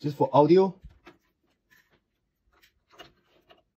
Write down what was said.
just for audio?